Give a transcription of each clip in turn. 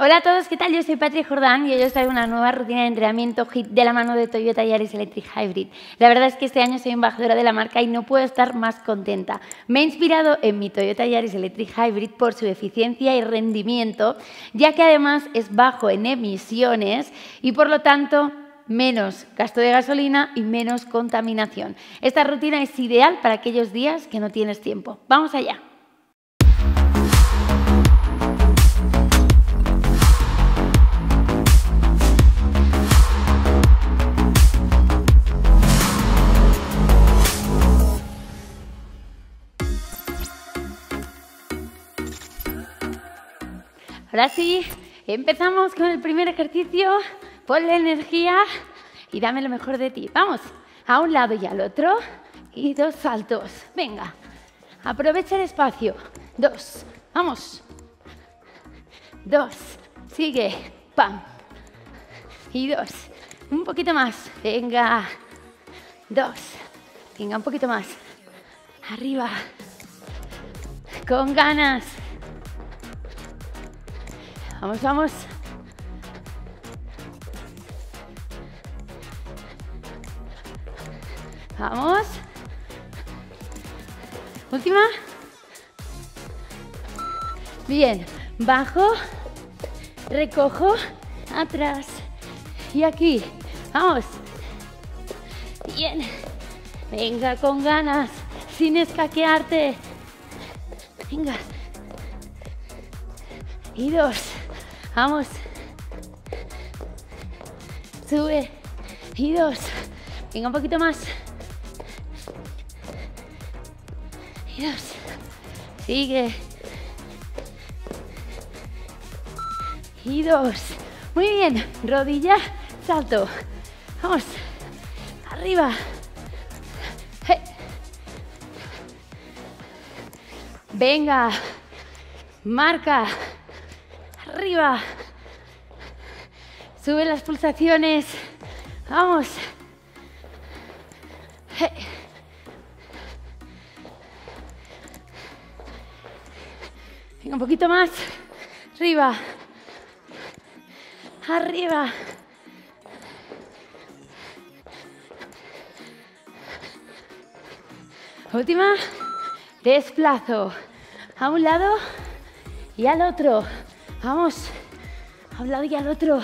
Hola a todos, ¿qué tal? Yo soy Patri Jordán y hoy os traigo una nueva rutina de entrenamiento HIT de la mano de Toyota Yaris Electric Hybrid. La verdad es que este año soy embajadora de la marca y no puedo estar más contenta. Me he inspirado en mi Toyota Yaris Electric Hybrid por su eficiencia y rendimiento, ya que además es bajo en emisiones y por lo tanto menos gasto de gasolina y menos contaminación. Esta rutina es ideal para aquellos días que no tienes tiempo. Vamos allá. Ahora sí, empezamos con el primer ejercicio. Ponle energía y dame lo mejor de ti. Vamos, a un lado y al otro. Y dos saltos. Venga, aprovecha el espacio. Dos, vamos. Dos, sigue. Pam. Y dos. Un poquito más. Venga. Dos. Venga, un poquito más. Arriba. Con ganas. Vamos, vamos. Vamos. Última. Bien. Bajo. Recojo. Atrás. Y aquí. Vamos. Bien. Venga, con ganas. Sin escaquearte. Venga. Y dos. Vamos. Sube. Y dos. Venga, un poquito más. Y dos. Sigue. Y dos. Muy bien. Rodilla, salto. Vamos. Arriba. Venga. Marca arriba. Sube las pulsaciones. Vamos. Un poquito más. Arriba. Arriba. Última. Desplazo. A un lado y al otro. Vamos, a un lado al otro.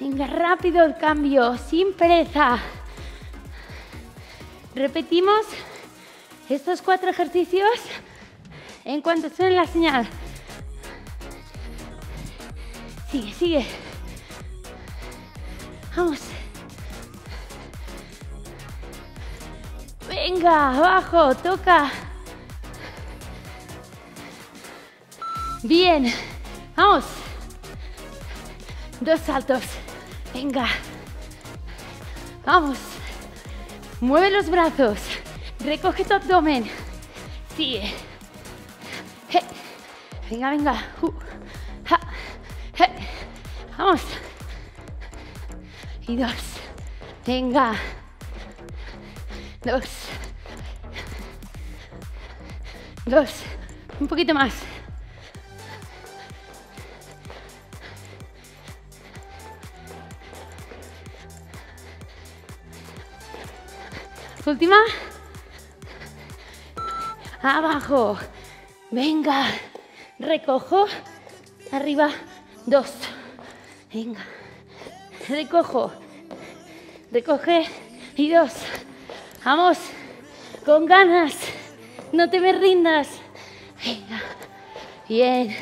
Venga, rápido el cambio, sin pereza. Repetimos estos cuatro ejercicios en cuanto suene la señal. Sigue, sigue. Vamos. Venga, abajo, toca. Bien. Vamos. Dos saltos. Venga. Vamos. Mueve los brazos. Recoge tu abdomen. Sigue. Venga, venga. Uh. Vamos. Y dos. Venga. Dos. Dos. Un poquito más. Última. Abajo. Venga. Recojo. Arriba. Dos. Venga. Recojo. Recoge. Y dos. Vamos. Con ganas. No te me rindas. Venga. Bien.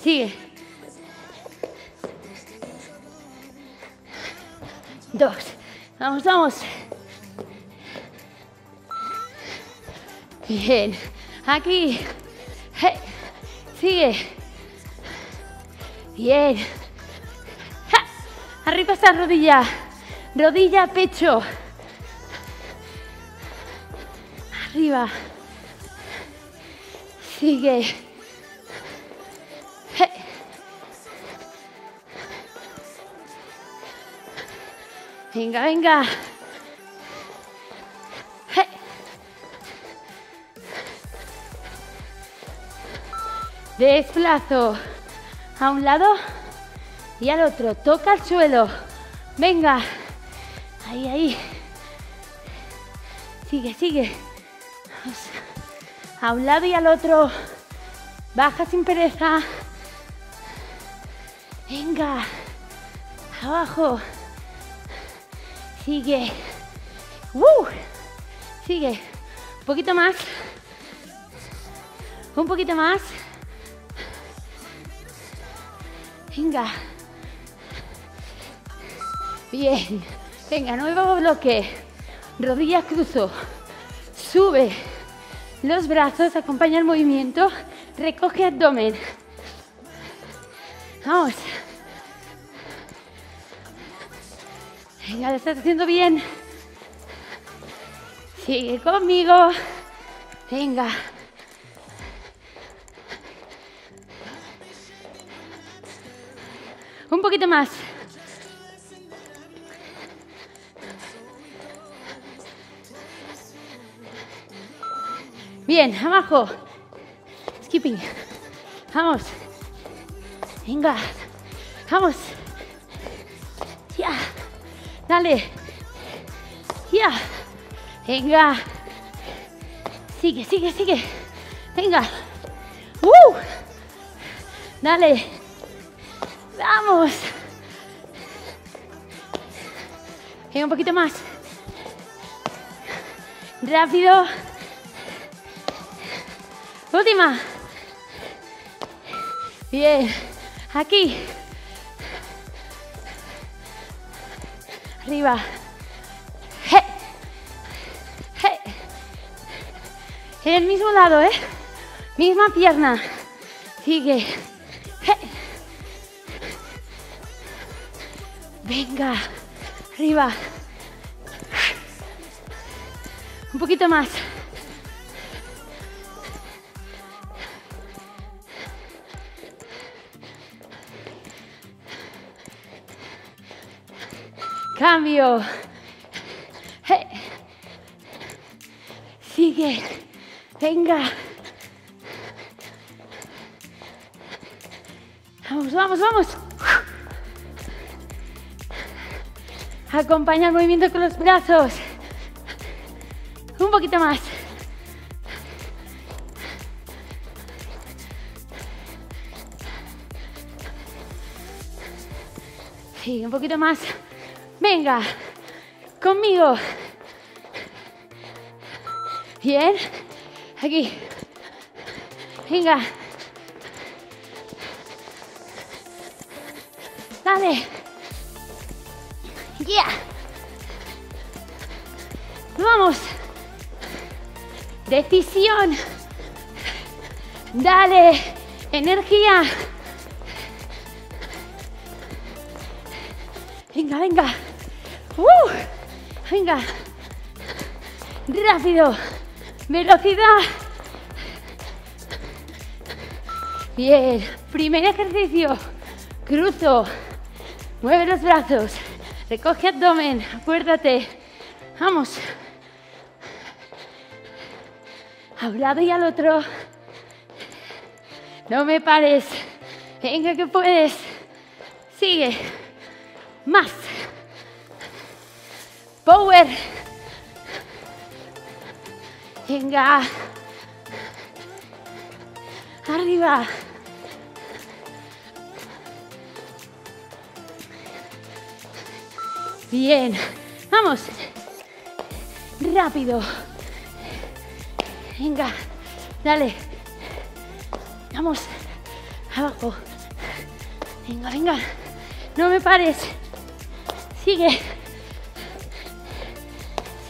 Sigue. Dos. Vamos, vamos. Bien. Aquí. Sigue. Bien. Arriba está rodilla. Rodilla, pecho. Arriba. Sigue. Venga, venga. Desplazo a un lado y al otro. Toca el suelo. Venga. Ahí, ahí. Sigue, sigue. A un lado y al otro. Baja sin pereza. Venga. Abajo. Sigue. Uh. Sigue. Un poquito más. Un poquito más. Venga. Bien. Venga, nuevo bloque. Rodilla cruzo. Sube los brazos, acompaña el movimiento. Recoge abdomen. Vamos. Venga, lo estás haciendo bien. Sigue conmigo. Venga. Un poquito más. Bien, abajo. Skipping. Vamos. Venga. Vamos. Dale. Ya. Venga. Sigue, sigue, sigue. Venga. Uh. Dale. Vamos. Venga, un poquito más. Rápido. Última. Bien. Aquí. Arriba. Hey. Hey. En el mismo lado, ¿eh? Misma pierna. Sigue. Hey. Venga. Arriba. Un poquito más. Cambio. Hey. Sigue. Venga. Vamos, vamos, vamos. Acompaña el movimiento con los brazos. Un poquito más. Sí, un poquito más. Venga, conmigo. Bien. Aquí. Venga. Dale. Ya. Vamos. Decisión. Dale. Energía. Venga, venga. Uh, venga. Rápido. Velocidad. Bien. Primer ejercicio. Cruzo. Mueve los brazos. Recoge abdomen. Acuérdate. Vamos. A un lado y al otro. No me pares. Venga que puedes. Sigue. Más. Power. Venga. Arriba. Bien. Vamos. Rápido. Venga. Dale. Vamos. Abajo. Venga, venga. No me pares. Sigue.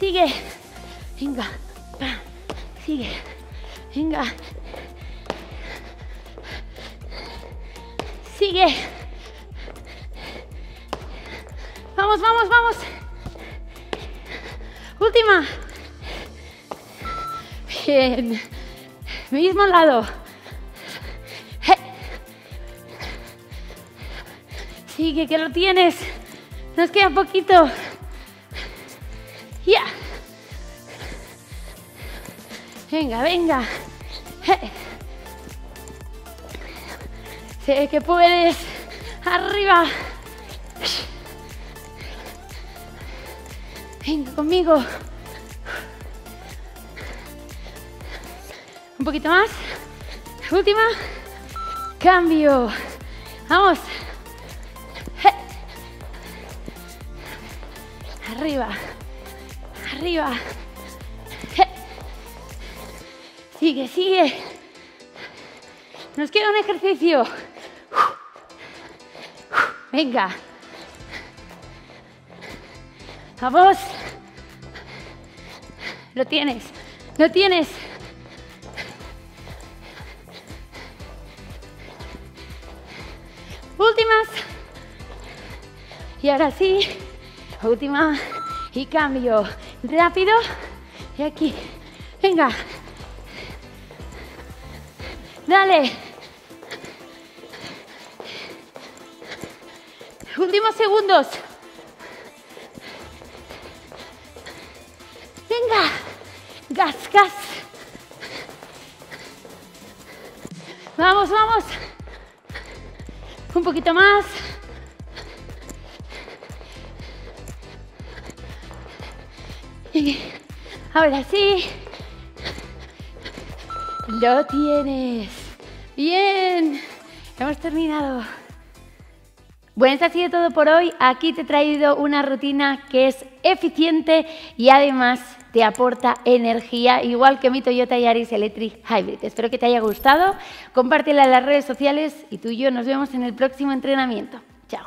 Sigue. Venga. Sigue. Venga. Sigue. Vamos, vamos, vamos. Última. Bien. Mismo lado. Sigue, que lo tienes. Nos queda poquito. Ya. Venga, venga. Sé que puedes. Arriba. Venga conmigo. Un poquito más. Última. Cambio. Vamos. Arriba. Arriba. Sigue, sigue. Nos queda un ejercicio. Venga. Vamos. Lo tienes. Lo tienes. Últimas. Y ahora sí. Última. Y cambio. Rápido. Y aquí. Venga. Dale. Últimos segundos. Venga. Gas, gas. Vamos, vamos. Un poquito más. Ahora sí. Lo tienes. Bien. Hemos terminado. Bueno, esto ha sido todo por hoy. Aquí te he traído una rutina que es eficiente y además te aporta energía, igual que mi Toyota Yaris Electric Hybrid. Espero que te haya gustado. Compártela en las redes sociales y tú y yo nos vemos en el próximo entrenamiento. Chao.